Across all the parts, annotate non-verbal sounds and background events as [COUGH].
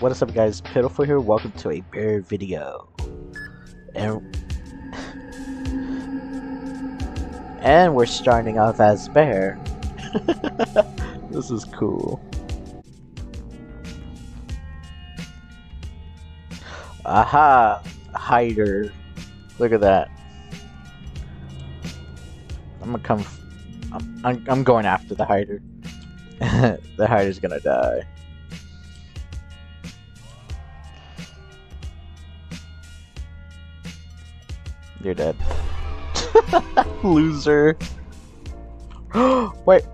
What is up guys, Pitiful here, welcome to a bear video. And And we're starting off as bear. [LAUGHS] this is cool. Aha! Hider. Look at that. I'm gonna come. I'm, I'm, I'm going after the hider. [LAUGHS] the hider's gonna die. You're dead. [LAUGHS] Loser. [GASPS] Wait.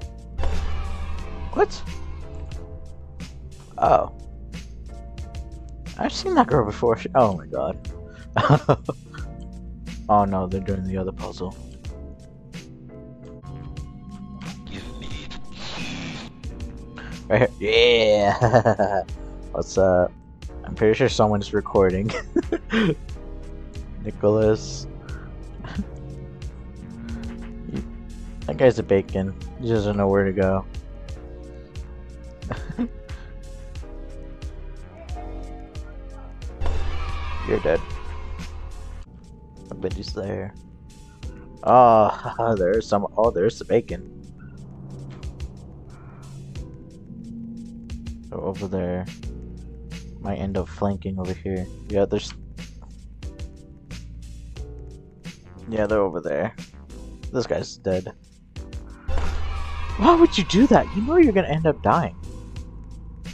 What? Oh. I've seen that girl before. She oh my god. [LAUGHS] oh no, they're doing the other puzzle. Right here. Yeah. [LAUGHS] What's up? I'm pretty sure someone's recording. Nicholas. That guy's a bacon. He doesn't know where to go. [LAUGHS] You're dead. I bet he's there. Oh, [LAUGHS] there's some. Oh, there's the bacon. Over there. Might end up flanking over here. Yeah, there's. Yeah, they're over there. This guy's dead. Why would you do that? You know you're gonna end up dying.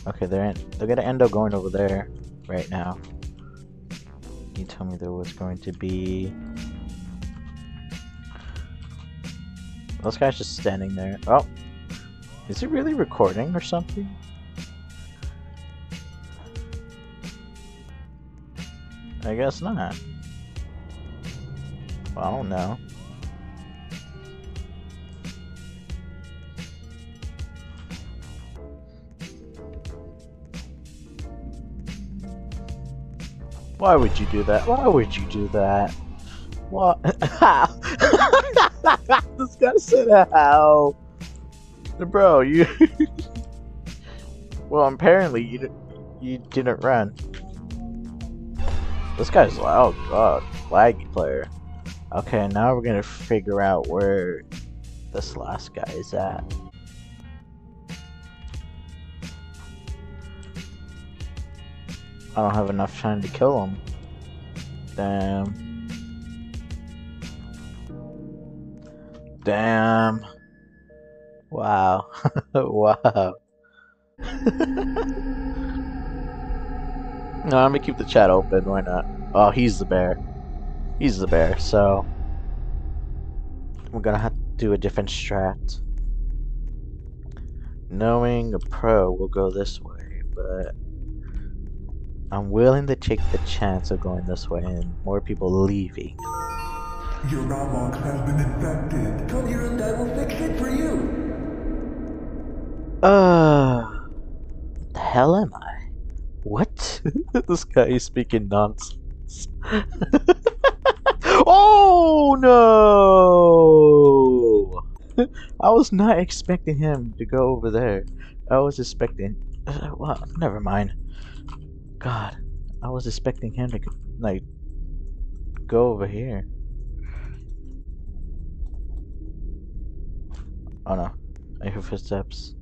Okay, they're in, they're gonna end up going over there right now. You tell me there was going to be. This guy's just standing there. Oh, is he really recording or something? I guess not. Well, I don't know. Why would you do that? Why would you do that? What? [LAUGHS] this guy said how? Bro, you. [LAUGHS] well, apparently you you didn't run. This guy's oh uh, god, laggy player. Okay, now we're gonna figure out where this last guy is at. I don't have enough time to kill him. Damn. Damn. Wow. [LAUGHS] wow. No, I'm gonna keep the chat open. Why not? Oh, he's the bear. He's the bear. So we're gonna have to do a different strat. Knowing a pro will go this way, but I'm willing to take the chance of going this way and more people leaving. Your Roblox has been infected. Come here and I will fix it for you. Uh, the hell am I? What? [LAUGHS] this guy is speaking nonsense. [LAUGHS] oh no! [LAUGHS] I was not expecting him to go over there. I was expecting. Uh, well, never mind. God, I was expecting him to like go over here. Oh no, I hear footsteps.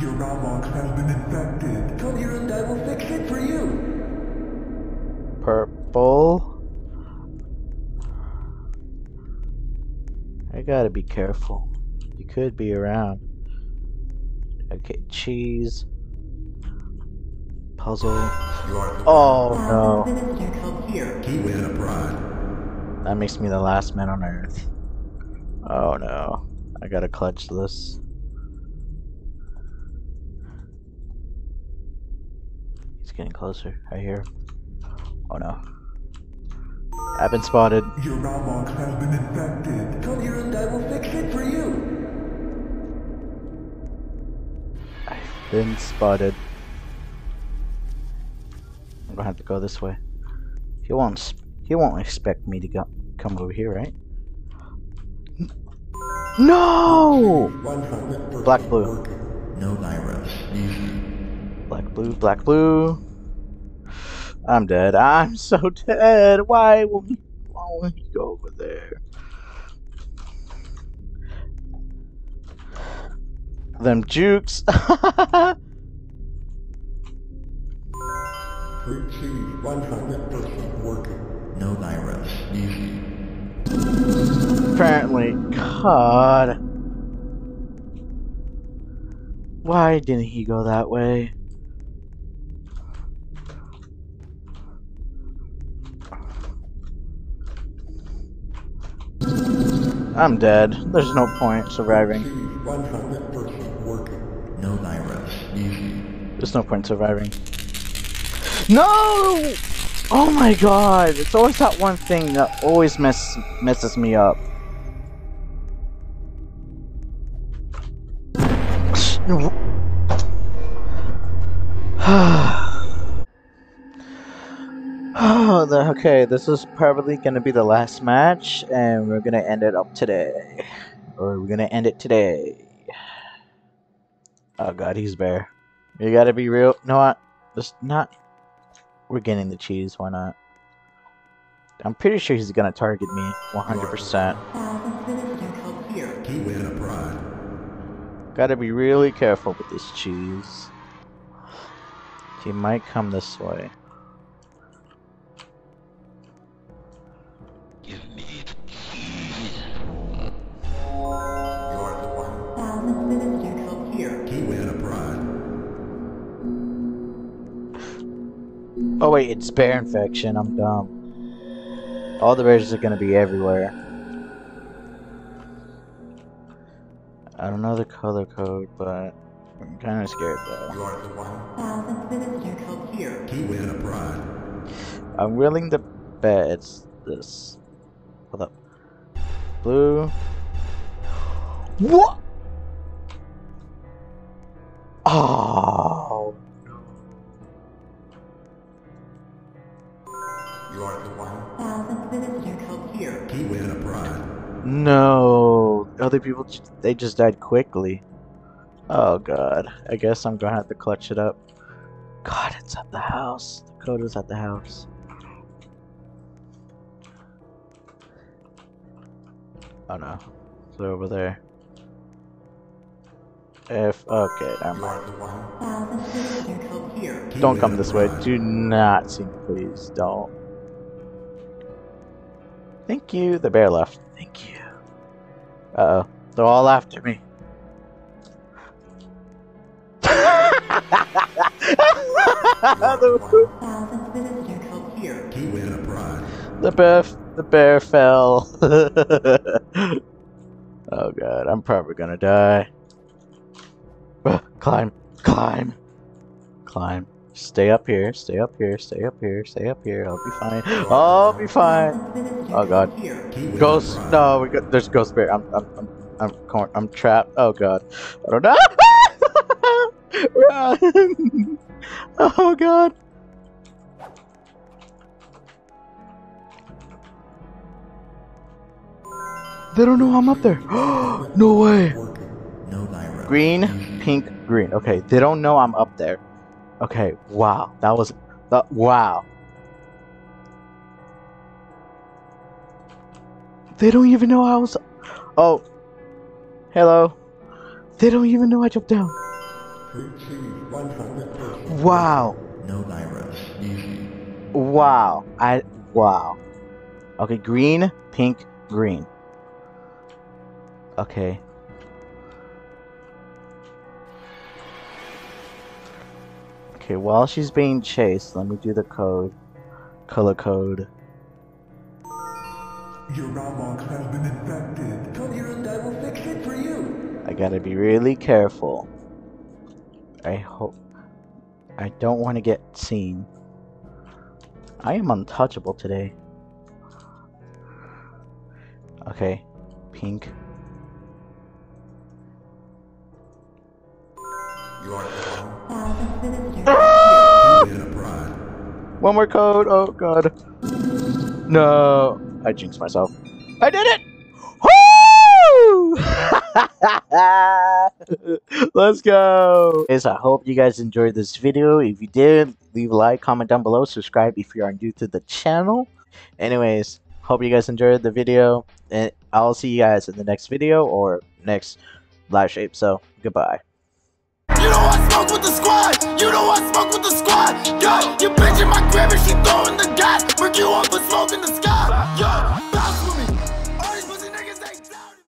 Your Roblox has been infected. Come here and I will fix it for you. Purple. I gotta be careful. You could be around. Okay, cheese. Puzzle. Oh no. Keep it. That makes me the last man on earth. Oh no. I gotta clutch this. He's getting closer. I hear. him. Oh no. I've been spotted. Your Roblox has been infected. Come here and I will fix it for you. I've been spotted. I'm gonna have to go this way. He won't. He won't expect me to go come over here, right? No! Black, blue. No virus. Black, blue, black, blue. I'm dead. I'm [LAUGHS] so dead. Why won't he, why won't go over there? Them jukes. Fruit 100% working. No virus. [LAUGHS] Easy. Apparently. God. Why didn't he go that way? I'm dead. There's no point surviving. Cheese. 100% working. No virus. There's no point surviving. No! Oh my god! It's always that one thing that always mess messes me up. Oh, okay, this is probably gonna be the last match, and we're gonna end it up today. Or we're gonna end it today. Oh god, he's bear. You gotta be real. No, what? Just not. We're getting the cheese. Why not? I'm pretty sure he's gonna target me 100%. He win a pride. Gotta be really careful with this cheese. He might come this way. Wait, it's bear infection. I'm dumb. All the bears are gonna be everywhere. I don't know the color code, but I'm kind of scared though. You're the one. He win a pride. I'm willing to bet it's this. Hold up. Blue. What? Other people, they just died quickly. Oh god. I guess I'm gonna have to clutch it up. God, it's at the house. The code is at the house. Oh no. They're over there. If okay, never mind. Don't come this way. Do not see me, please. Don't. Thank you. The bear left. Thank you. Uh oh. They're all after me. the, bear, the bear fell. [LAUGHS] oh god, I'm probably gonna die. [SIGHS] Climb, climb, climb. Stay up here, stay up here, stay up here, stay up here. I'll be fine. I'll be fine. Oh god. Ghost. No, we got. There's ghost bear. I'm. I'm. I'm. I'm, cor- I'm trapped. Oh god. I don't know. [LAUGHS] Run. [LAUGHS] Oh god. They don't know I'm up there. [GASPS] no way. Green, pink, green. Okay, they don't know I'm up there. Okay, wow. That was. That, wow. They don't even know I was. Oh. Hello. They don't even know I jumped down. Fruit cheese. 100%. Wow. No virus. Wow. I. Wow. Okay, green, pink, green. Okay. Okay, while she's being chased, let me do the code. Color code. Your has been infected. Come here and I will fix it for you. I gotta be really careful. I hope. I don't want to get seen. I am untouchable today. Okay, pink. You are the Ah! one. He win a pride. One more code. Oh god. No, I jinxed myself. I did it. [LAUGHS] Let's go. Guys, I hope you guys enjoyed this video. If you did, leave a like, comment down below, subscribe if you are new to the channel. Anyways, hope you guys enjoyed the video, and I'll see you guys in the next video or next live stream. So, goodbye. You know I smoke with the squad. You know I smoke with the squad. Yo, you bitch in my crib and she throwing the gas. Work you up with smoke in the sky. Yo,